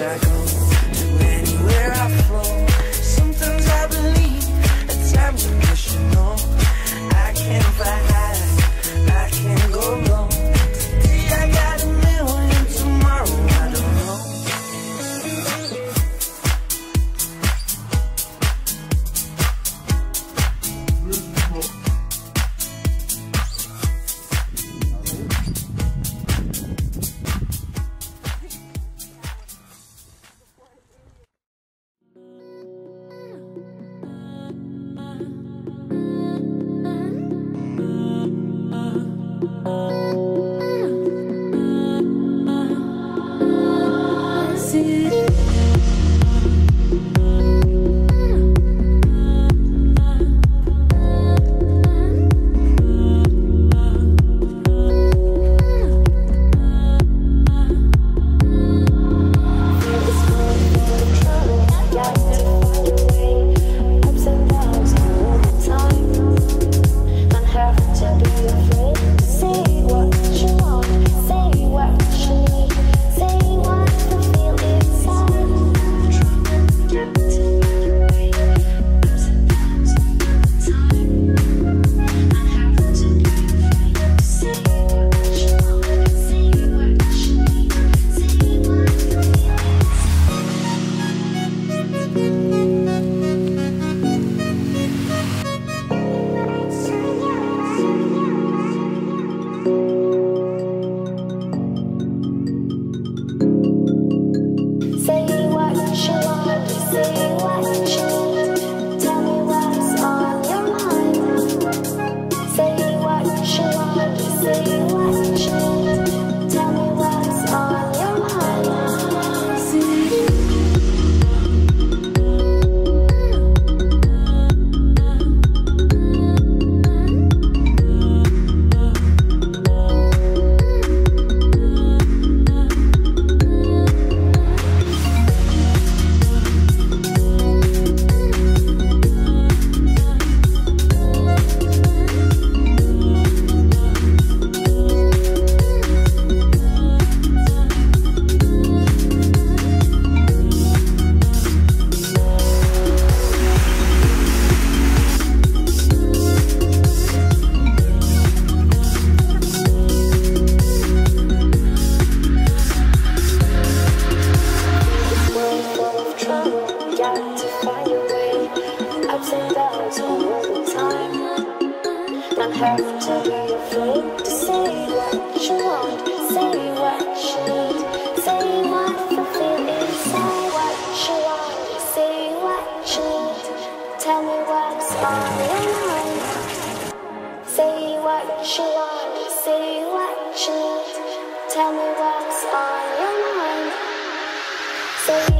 Yeah. Need to say what you want, say what you need, say what you feel inside. What you want, say what you need. Tell me what's on your mind. Say what you want, say what you need. Tell me what's on your mind. Say